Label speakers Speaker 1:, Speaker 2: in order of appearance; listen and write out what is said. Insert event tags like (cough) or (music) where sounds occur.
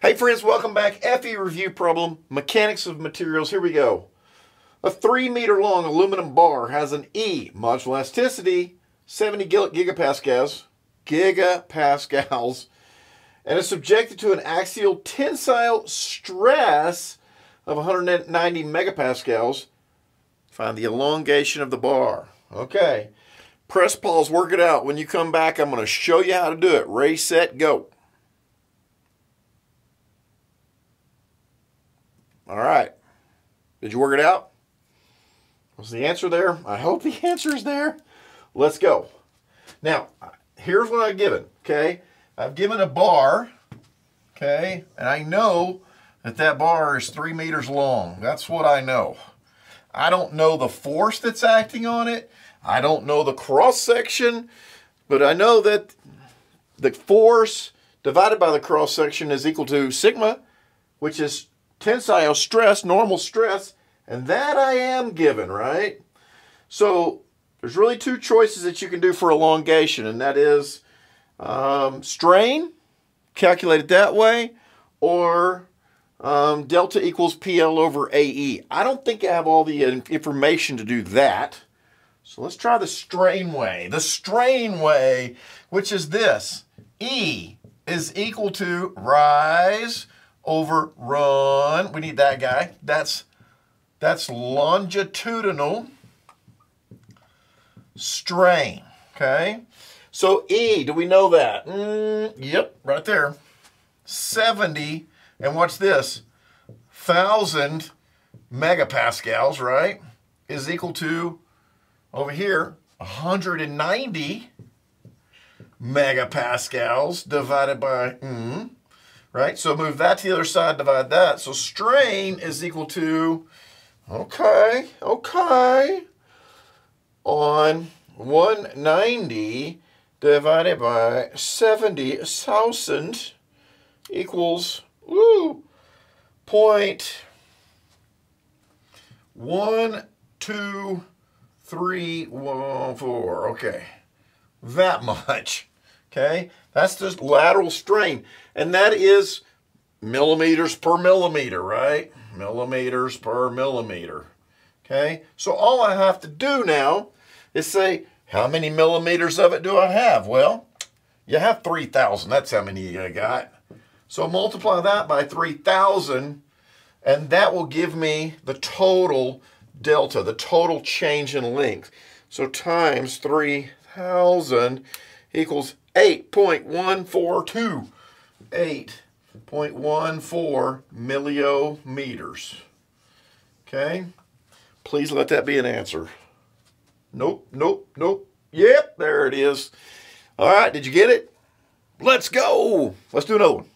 Speaker 1: Hey friends, welcome back. FE review problem, mechanics of materials. Here we go. A three meter long aluminum bar has an E modular elasticity, 70 gigapascals, gigapascals, and is subjected to an axial tensile stress of 190 megapascals. Find the elongation of the bar. Okay. Press pause, work it out. When you come back, I'm going to show you how to do it. Ready, set, go. All right. Did you work it out? Was the answer there? I hope the (laughs) answer is there. Let's go. Now, here's what I've given, okay? I've given a bar, okay? And I know that that bar is three meters long. That's what I know. I don't know the force that's acting on it. I don't know the cross section, but I know that the force divided by the cross section is equal to sigma, which is tensile stress, normal stress, and that I am given, right? So there's really two choices that you can do for elongation, and that is um, strain, it that way, or um, delta equals PL over AE. I don't think I have all the information to do that. So let's try the strain way. The strain way, which is this. E is equal to rise over run. We need that guy. That's, that's longitudinal strain, okay? So E, do we know that? Mm, yep, right there. 70, and what's this? 1,000 megapascals, right, is equal to, over here, 190 megapascals divided by, mm, right? So move that to the other side, divide that. So strain is equal to, okay, okay, on 190 divided by 70,000 equals, woo, point one, two, three, one, four. Okay, that (laughs) much. Okay, that's the lateral strain. And that is millimeters per millimeter, right? Millimeters per millimeter. Okay, so all I have to do now is say, how many millimeters of it do I have? Well, you have 3,000. That's how many you got. So multiply that by 3,000, and that will give me the total delta, the total change in length. So times 3,000 equals 8.142. 8.14 milliometers. Okay? Please let that be an answer. Nope, nope, nope. Yep, there it is. All right, did you get it? Let's go. Let's do another one.